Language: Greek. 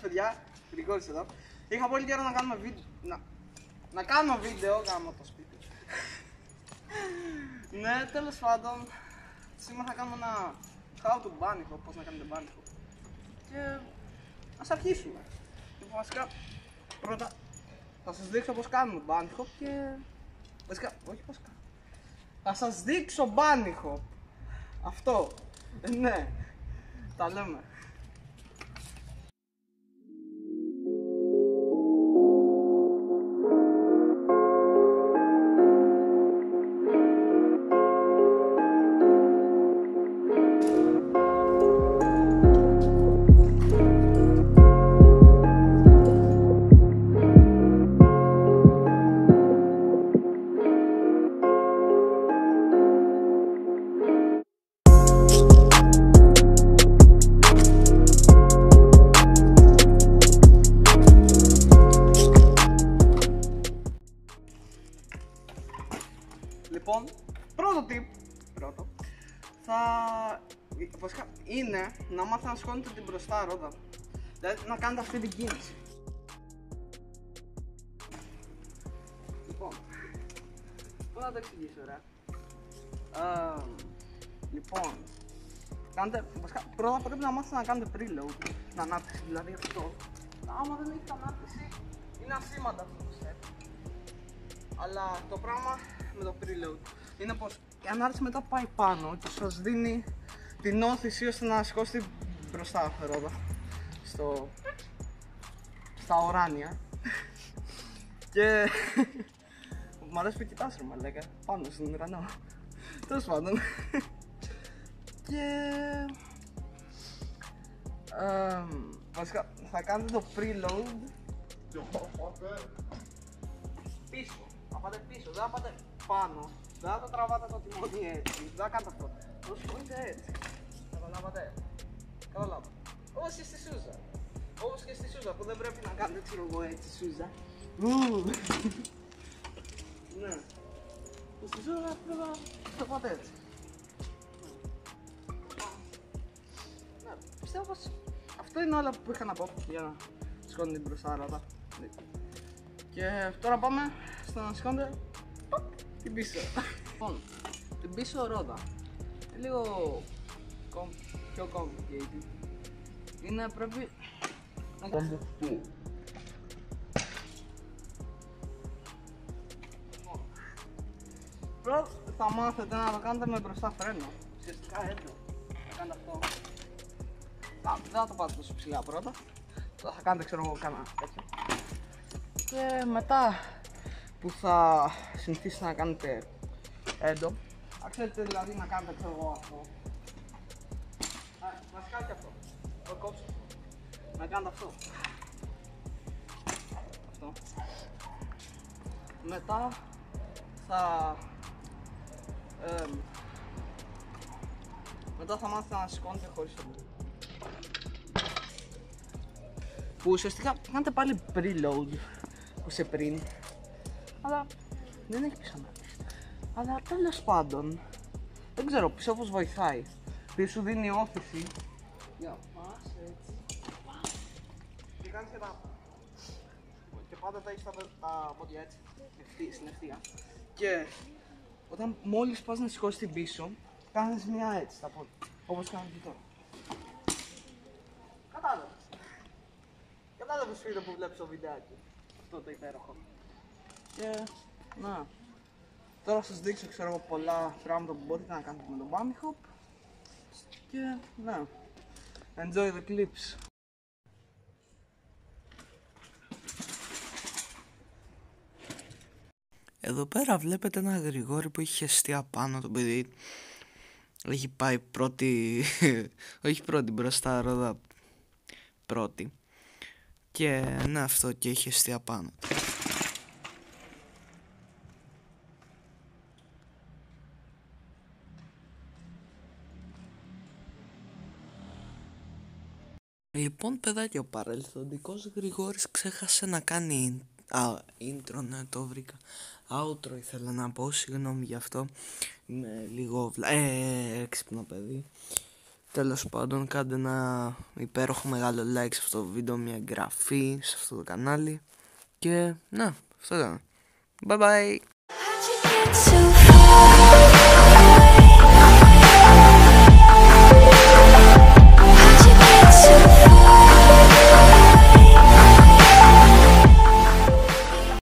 παιδιά, Γρηγόρης εδώ. Είχα πολύ καιρό να κάνουμε βίντεο. Να, να κάνω βίντεο, κάνω το σπίτι. ναι, τέλος πάντων, σήμερα θα κάνουμε ένα how to bunny hop, πώς να κάνετε bunny hop. Και ας αρχίσουμε. Λοιπόν, βασικά, πρώτα θα σας δείξω πώς κάνουμε bunny hop και... Βασικά, όχι πώς κάνουμε. Θα σας δείξω bunny hop. Αυτό. Ε, ναι. Τα λέμε. Λοιπόν, πρώτο tip, πρώτο, θα, βασικά, είναι να μάθετε να σηκώνετε την μπροστά ρόδα. Δηλαδή να κάνετε αυτή την κίνηση. Λοιπόν, πώς να το εξηγήσω ρε; Ε, λοιπόν, κάντε, βασικά, πρώτα πρέπει να μάθετε να κάνετε preload, την ανάπτυξη, δηλαδή αυτό. Άμα δεν έχετε ανάπτυξη, είναι ασήμαντα αυτό το step. Αλλά το πράγμα με το preload. Είναι πως η ανάρτηση μετά πάει πάνω και σας δίνει την όθηση ώστε να σηκώσει μπροστά ρόδα στο, στα οράνια και μου αρέσει που κοιτάς ρε μαλάκα πάνω στον ουρανό. Τέλος πάντων. Και ε, βασικά θα κάνετε το preload. Πίσω. Θα πάτε πίσω, δεν θα πάτε πάνω. Δεν θα το τραβάτε το τιμόνι έτσι. Δεν θα κάνετε αυτό. Το σηκώνετε έτσι. Καταλάβατε. Καταλάβατε. Όπως και στη Σούζα. Όπως και στη Σούζα που δεν πρέπει να κάνετε ξέρω εγώ έτσι Σούζα. Ου. Ναι. Που στη Σούζα πρέπει να το πάτε έτσι. Ναι, πιστεύω πως αυτό είναι όλα που είχα να πω για να σηκώνει την μπροστά ράτα. Και τώρα πάμε στο να σηκώνετε την πίσω. Λοιπόν, την πίσω ρόδα. Λίγο κομ, πιο complicated. Είναι πρέπει να κάνετε αυτό. Πρώτα θα μάθετε να το κάνετε με μπροστά φρένο. Ουσιαστικά εδώ. Θα κάνετε αυτό. Α, δεν θα το πάτε τόσο ψηλά πρώτα. Θα κάνετε ξέρω εγώ κάνα τέτοιο. Και μετά που θα συνηθίσετε να κάνετε έντο, θα ξέρετε δηλαδή να κάνετε ξέρω εγώ αυτό. Α, βασικά και αυτό. Το κόψω. Να κάνετε αυτό. Αυτό. Μετά θα ε, μετά θα μάθετε να σηκώνετε χωρίς το που ουσιαστικά κάνετε πάλι preload που σε πριν αλλά δεν έχει πίσω αλλά τέλο πάντων δεν ξέρω πιστεύω πως βοηθάει. Τι σου δίνει όθηση. Για πας έτσι. Και κάνεις και τα και πάντα τα έχεις τα, τα πόδια έτσι ευθύ, στην ευθεία. Και όταν μόλις πας να σηκώσεις την πίσω κάνεις μια έτσι τα πόδια. Όπως κάνω και τώρα. Κατάλαβες. Κατάλαβες φίλε που βλέπεις το βιντεάκι. Αυτό το υπέροχο και να τώρα θα σας δείξω ξέρω εγώ πολλά πράγματα που μπορείτε να κάνετε με το bunny hop και να enjoy the clips. Εδώ πέρα βλέπετε ένα γρηγόρι που έχει χεστεί απάνω το παιδί. Έχει πάει πρώτη, όχι πρώτη μπροστά ρόδα πρώτη. Και ναι αυτό και έχει χεστεί απάνω Λοιπόν παιδάκι ο παρελθοντικός Γρηγόρης ξέχασε να κάνει Α, intro ναι το βρήκα Outro ήθελα να πω, συγγνώμη γι' αυτό Είμαι λίγο βλα... ε, έξυπνο παιδί Τέλος πάντων κάντε ένα υπέροχο μεγάλο like σε αυτό το βίντεο, μια εγγραφή σε αυτό το κανάλι και να, αυτό ήταν. Bye bye!